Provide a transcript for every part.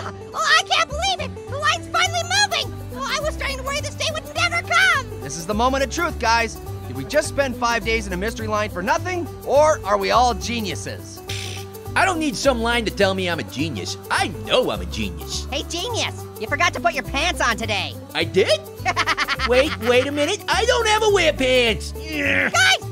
Oh, oh, I can't believe it! The line's finally moving! Oh, I was starting to worry this day would never come! This is the moment of truth, guys. Did we just spend five days in a mystery line for nothing? Or are we all geniuses? I don't need some line to tell me I'm a genius. I know I'm a genius. Hey, genius! You forgot to put your pants on today. I did? wait, wait a minute. I don't ever wear pants. Yeah. Guys,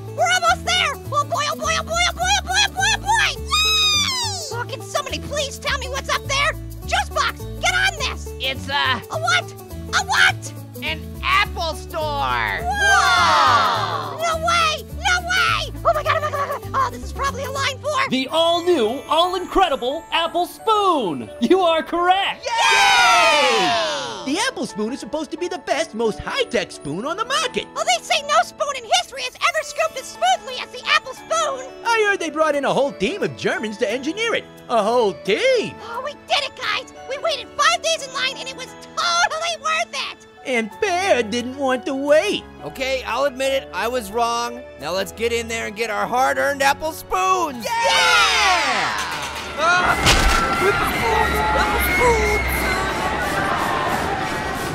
It's uh, A what? A what? an Apple store. Whoa! No way! No way! Oh my god, oh my god, oh my god! Oh, this is probably a line for... The all new, all incredible Apple Spoon! You are correct! Yay! The apple spoon is supposed to be the best, most high-tech spoon on the market. Oh, they say no spoon in history has ever scooped as smoothly as the apple spoon! I heard they brought in a whole team of Germans to engineer it. A whole team. Oh, we did it, guys! We waited five days in line and it was totally worth it! And Pear didn't want to wait. Okay, I'll admit it, I was wrong. Now let's get in there and get our hard earned apple spoons. Yeah! Ah!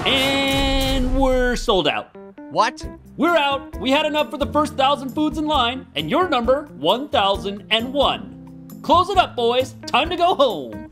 And we're sold out. What? We're out. We had enough for the first thousand foods in line, and your number 1001. Close it up, boys. Time to go home.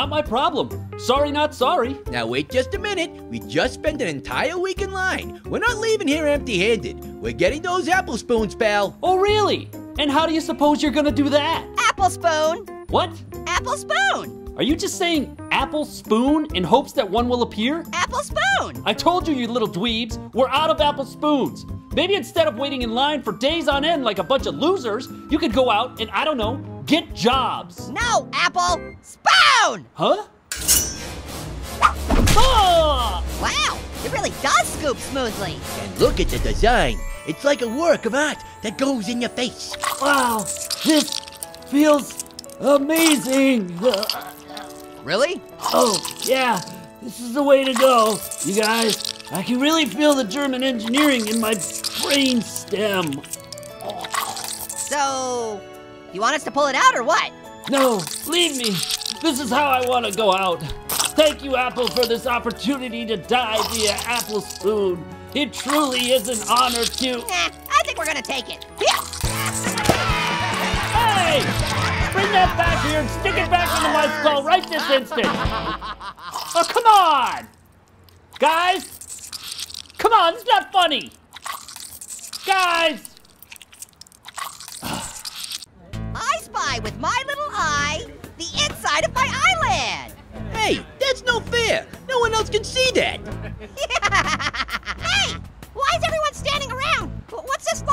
Not my problem. Sorry, not sorry. Now wait just a minute. We just spent an entire week in line. We're not leaving here empty-handed. We're getting those apple spoons, pal. Oh, really? And how do you suppose you're gonna do that? Apple spoon! What? Apple spoon! Are you just saying apple spoon in hopes that one will appear? Apple spoon! I told you, you little dweebs, we're out of apple spoons. Maybe instead of waiting in line for days on end like a bunch of losers, you could go out and, I don't know, get jobs. No, Apple spoon! Huh? Ah! Wow, it really does scoop smoothly. And look at the design. It's like a work of art that goes in your face. Wow, this feels amazing. Really? Oh, yeah, this is the way to go, you guys. I can really feel the German engineering in my brain stem. So, you want us to pull it out or what? No, leave me. This is how I want to go out. Thank you, Apple, for this opportunity to die via Apple Spoon. It truly is an honor to. Eh, I think we're gonna take it. Hey! Bring that back here and stick it back into my skull right this instant! Oh, come on! Guys! Come on, it's not funny! Guys! With my little eye the inside of my eyelid. Hey, that's no fair. No one else can see that.